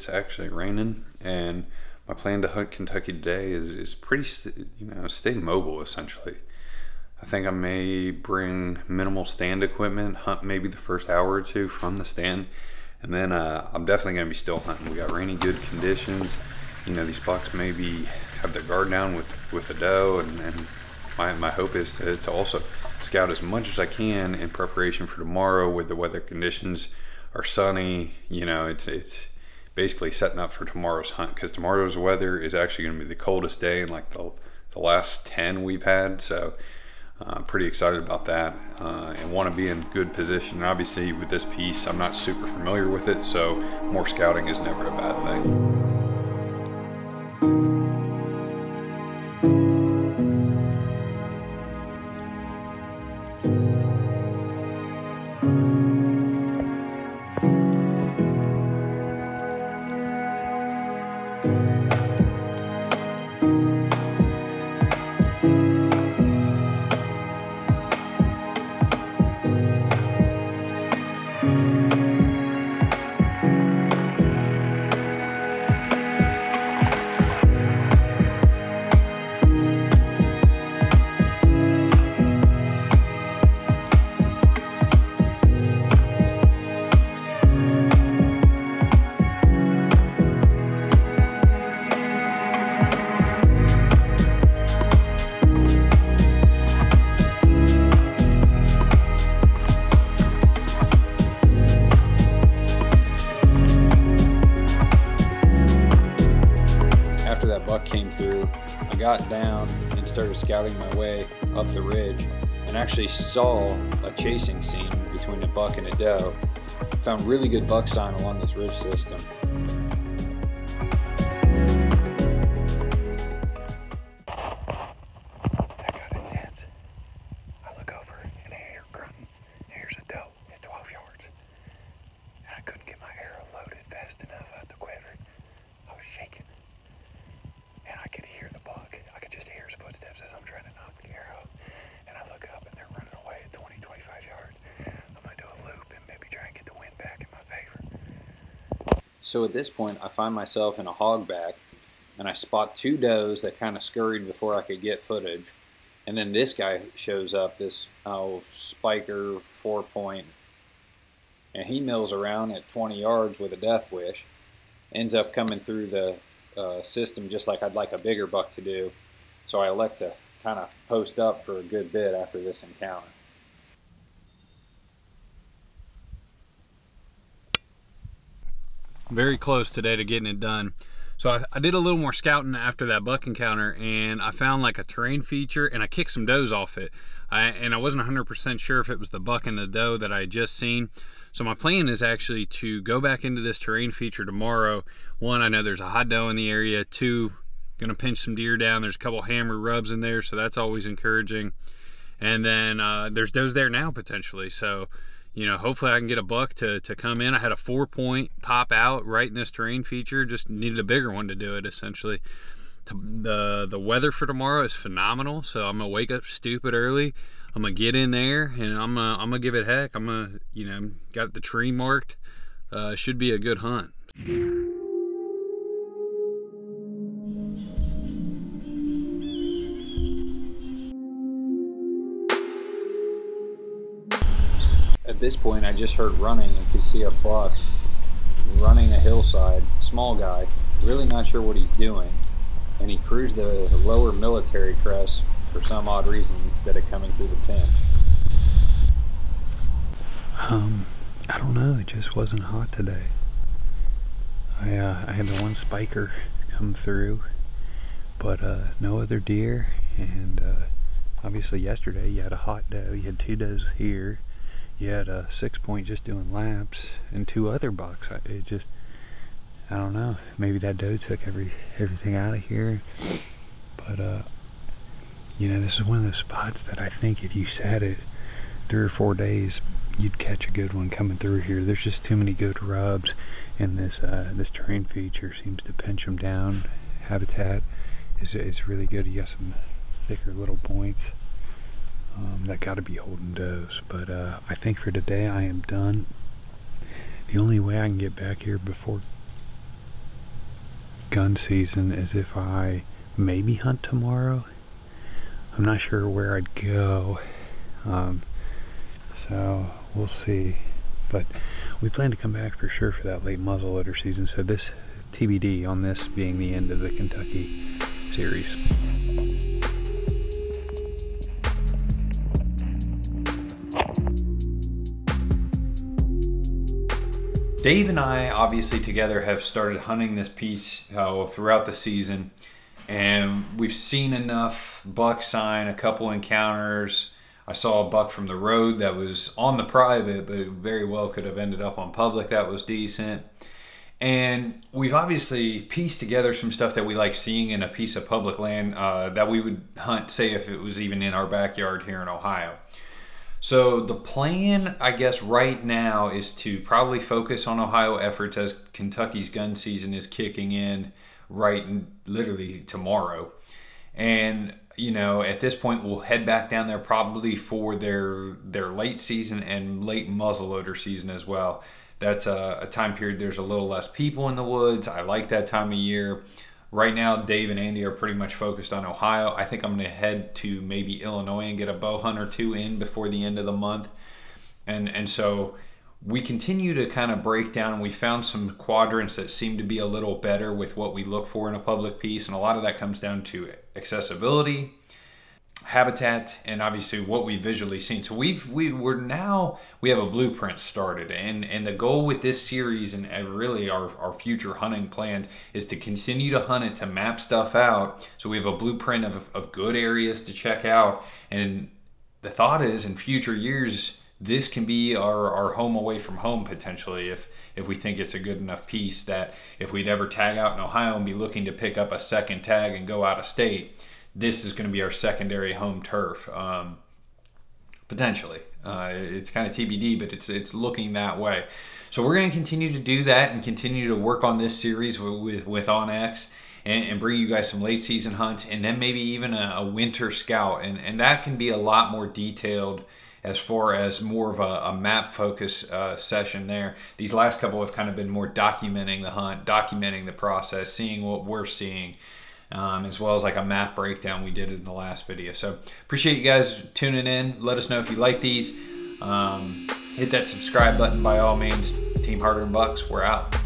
It's actually raining and my plan to hunt Kentucky today is, is pretty, you know, stay mobile essentially. I think I may bring minimal stand equipment, hunt maybe the first hour or two from the stand, and then uh, I'm definitely gonna be still hunting. We got rainy, good conditions. You know, these bucks maybe have their guard down with, with a doe, and, and my, my hope is to, to also scout as much as I can in preparation for tomorrow where the weather conditions are sunny. You know, it's, it's basically setting up for tomorrow's hunt because tomorrow's weather is actually gonna be the coldest day in like the, the last 10 we've had. So I'm uh, pretty excited about that uh, and want to be in good position. And obviously with this piece, I'm not super familiar with it, so more scouting is never a bad thing. Música got down and started scouting my way up the ridge and actually saw a chasing scene between a buck and a doe. Found really good buck sign along this ridge system. So at this point, I find myself in a hogback, and I spot two does that kind of scurried before I could get footage. And then this guy shows up, this oh, spiker four point, and he mills around at 20 yards with a death wish. Ends up coming through the uh, system just like I'd like a bigger buck to do. So I elect to kind of post up for a good bit after this encounter. Very close today to getting it done. So I, I, did a little more scouting after that buck encounter and I found like a terrain feature and I kicked some does off it. I, and I wasn't 100% sure if it was the buck and the doe that I had just seen. So my plan is actually to go back into this terrain feature tomorrow. One, I know there's a hot doe in the area. Two, gonna pinch some deer down. There's a couple hammer rubs in there, so that's always encouraging. And then uh, there's does there now potentially. So you know, hopefully I can get a buck to, to come in. I had a four point pop out right in this terrain feature, just needed a bigger one to do it essentially. The, the weather for tomorrow is phenomenal, so I'm gonna wake up stupid early. I'm gonna get in there and I'm gonna, I'm gonna give it heck. I'm gonna, you know, got the tree marked. Uh, should be a good hunt. This point, I just heard running and could see a buck running a hillside, small guy, really not sure what he's doing, and he cruised the lower military crest for some odd reason instead of coming through the pinch. Um, I don't know. It just wasn't hot today. I uh, I had the one spiker come through, but uh, no other deer. And uh, obviously yesterday you had a hot doe. You had two does here you had a six point just doing laps and two other bucks. It just, I don't know. Maybe that doe took every everything out of here. But uh, you know, this is one of those spots that I think if you sat it three or four days, you'd catch a good one coming through here. There's just too many good rubs, and this uh, this terrain feature seems to pinch them down. Habitat is is really good. You got some thicker little points um, that got to be holding does. But uh, I think for today I am done. The only way I can get back here before gun season is if I maybe hunt tomorrow. I'm not sure where I'd go. Um, so we'll see. But we plan to come back for sure for that late muzzleloader season. So this TBD on this being the end of the Kentucky series. Dave and I, obviously, together have started hunting this piece uh, throughout the season, and we've seen enough buck sign, a couple encounters. I saw a buck from the road that was on the private, but very well could have ended up on public. That was decent. And we've obviously pieced together some stuff that we like seeing in a piece of public land uh, that we would hunt, say, if it was even in our backyard here in Ohio. So the plan, I guess, right now is to probably focus on Ohio efforts as Kentucky's gun season is kicking in right literally tomorrow. And you know, at this point, we'll head back down there probably for their their late season and late muzzleloader season as well. That's a, a time period. There's a little less people in the woods. I like that time of year. Right now, Dave and Andy are pretty much focused on Ohio. I think I'm going to head to maybe Illinois and get a bow hunt or two in before the end of the month. And and so we continue to kind of break down and we found some quadrants that seem to be a little better with what we look for in a public piece and a lot of that comes down to accessibility habitat and obviously what we've visually seen. So we've we we're now we have a blueprint started and and the goal with this series and really our, our future hunting plans is to continue to hunt it to map stuff out so we have a blueprint of, of good areas to check out and the thought is in future years this can be our, our home away from home potentially if if we think it's a good enough piece that if we'd ever tag out in Ohio and be looking to pick up a second tag and go out of state this is going to be our secondary home turf. Um, potentially, uh, it's kind of TBD, but it's it's looking that way. So we're going to continue to do that and continue to work on this series with with, with. And, and, bring you guys some late season hunts and then maybe even a, a winter scout and, and that can be a lot more detailed as far as more of a, a map focus uh, session there. These last couple have kind of been more documenting the hunt, documenting the process, seeing what we're seeing, um, as well as like a map breakdown we did in the last video. So appreciate you guys tuning in. Let us know if you like these. Um, hit that subscribe button by all means. Team Harder and Bucks, we're out.